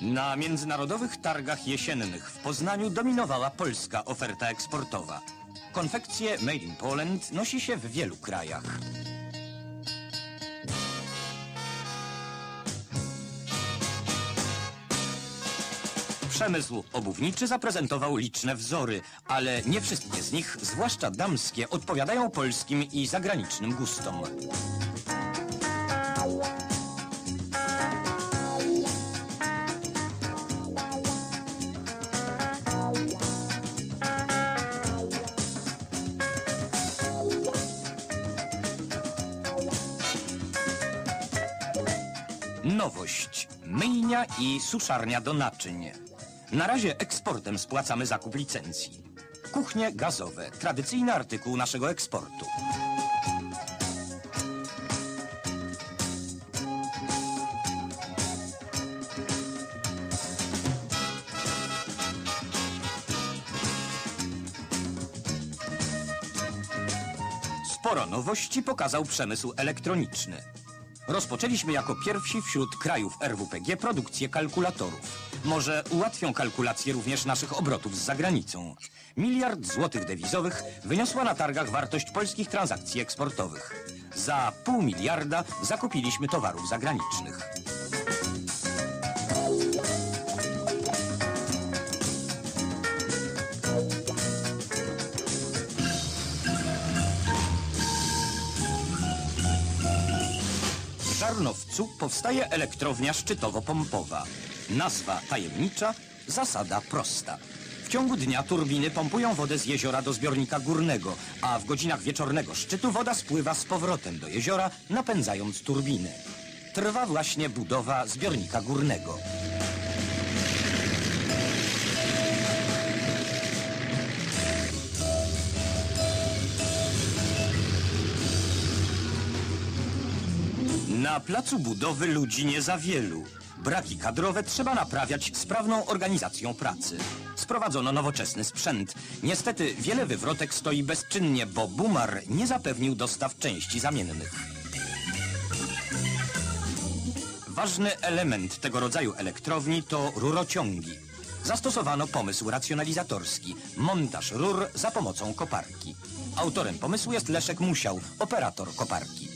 Na międzynarodowych targach jesiennych w Poznaniu dominowała polska oferta eksportowa. Konfekcje Made in Poland nosi się w wielu krajach. Przemysł obuwniczy zaprezentował liczne wzory, ale nie wszystkie z nich, zwłaszcza damskie, odpowiadają polskim i zagranicznym gustom. Nowość. Myjnia i suszarnia do naczyń. Na razie eksportem spłacamy zakup licencji. Kuchnie gazowe. Tradycyjny artykuł naszego eksportu. Sporo nowości pokazał przemysł elektroniczny. Rozpoczęliśmy jako pierwsi wśród krajów RWPG produkcję kalkulatorów. Może ułatwią kalkulację również naszych obrotów z zagranicą. Miliard złotych dewizowych wyniosła na targach wartość polskich transakcji eksportowych. Za pół miliarda zakupiliśmy towarów zagranicznych. W Żarnowcu powstaje elektrownia szczytowo-pompowa. Nazwa tajemnicza, zasada prosta. W ciągu dnia turbiny pompują wodę z jeziora do zbiornika górnego, a w godzinach wieczornego szczytu woda spływa z powrotem do jeziora, napędzając turbiny. Trwa właśnie budowa zbiornika górnego. Na placu budowy ludzi nie za wielu. Braki kadrowe trzeba naprawiać sprawną organizacją pracy. Sprowadzono nowoczesny sprzęt. Niestety wiele wywrotek stoi bezczynnie, bo Bumar nie zapewnił dostaw części zamiennych. Ważny element tego rodzaju elektrowni to rurociągi. Zastosowano pomysł racjonalizatorski. Montaż rur za pomocą koparki. Autorem pomysłu jest Leszek Musiał, operator koparki.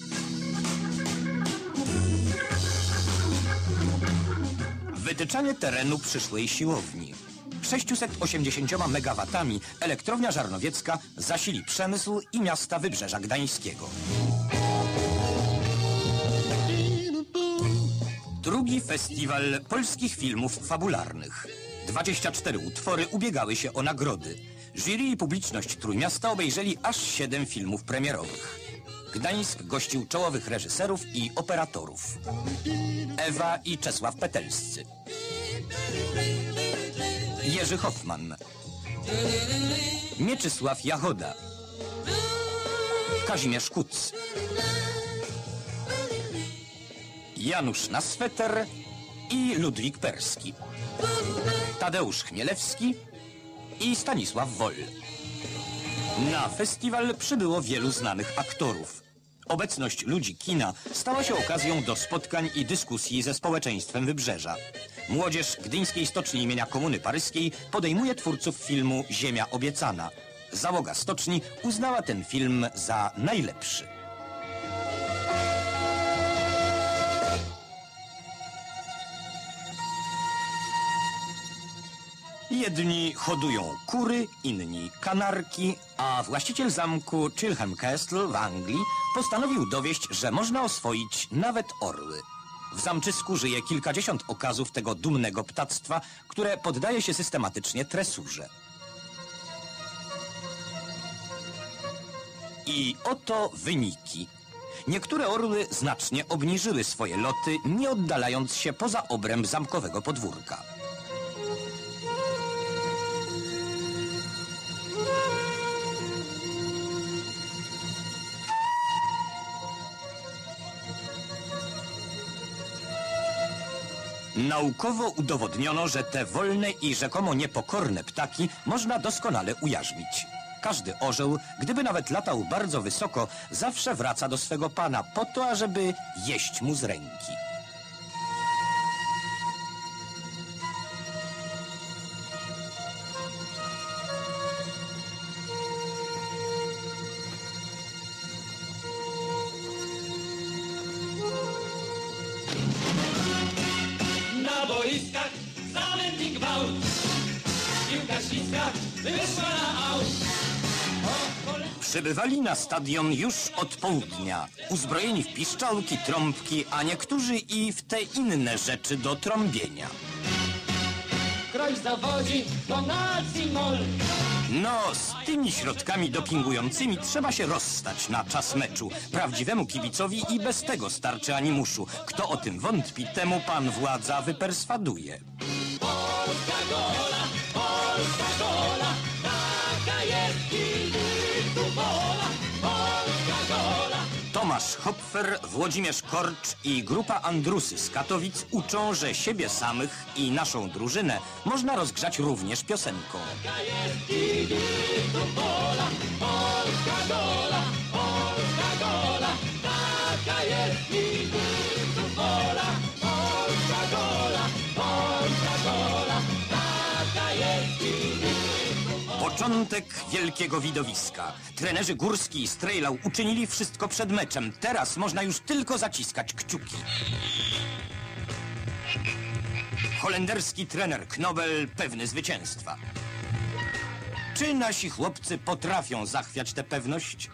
Wytyczanie terenu przyszłej siłowni. 680 MW elektrownia żarnowiecka zasili przemysł i miasta Wybrzeża Gdańskiego. Drugi festiwal polskich filmów fabularnych. 24 utwory ubiegały się o nagrody. Jury i publiczność Trójmiasta obejrzeli aż 7 filmów premierowych. Gdańsk gościł czołowych reżyserów i operatorów. Ewa i Czesław Petelscy. Jerzy Hoffman. Mieczysław Jachoda. Kazimierz Kuc. Janusz Nasweter i Ludwik Perski. Tadeusz Chmielewski i Stanisław Woll. Na festiwal przybyło wielu znanych aktorów. Obecność ludzi kina stała się okazją do spotkań i dyskusji ze społeczeństwem Wybrzeża. Młodzież Gdyńskiej Stoczni imienia Komuny Paryskiej podejmuje twórców filmu Ziemia Obiecana. Załoga stoczni uznała ten film za najlepszy. Jedni hodują kury, inni kanarki, a właściciel zamku Chilham Castle w Anglii postanowił dowieść, że można oswoić nawet orły. W zamczysku żyje kilkadziesiąt okazów tego dumnego ptactwa, które poddaje się systematycznie tresurze. I oto wyniki. Niektóre orły znacznie obniżyły swoje loty, nie oddalając się poza obręb zamkowego podwórka. Naukowo udowodniono, że te wolne i rzekomo niepokorne ptaki można doskonale ujarzmić. Każdy orzeł, gdyby nawet latał bardzo wysoko, zawsze wraca do swego pana po to, ażeby jeść mu z ręki. Zamęt i gwałt. Piłka śliska wyszła na aut. Przybywali na stadion już od południa, uzbrojeni w piszczałki, trąbki, a niektórzy i w te inne rzeczy do trąbienia. Kroj zawodzi, do nacji mol. No, z tymi środkami dopingującymi trzeba się rozstać na czas meczu. Prawdziwemu kibicowi i bez tego starczy animuszu. Kto o tym wątpi, temu pan władza wyperswaduje. Włodzimierz Korcz i grupa Andrusy z Katowic uczą, że siebie samych i naszą drużynę można rozgrzać również piosenką. Początek wielkiego widowiska. Trenerzy Górski i Strejlau uczynili wszystko przed meczem. Teraz można już tylko zaciskać kciuki. Holenderski trener Knobel pewny zwycięstwa. Czy nasi chłopcy potrafią zachwiać tę pewność?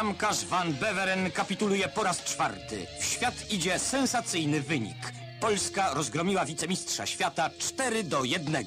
Bramkarz Van Beveren kapituluje po raz czwarty. W świat idzie sensacyjny wynik. Polska rozgromiła wicemistrza świata 4 do 1.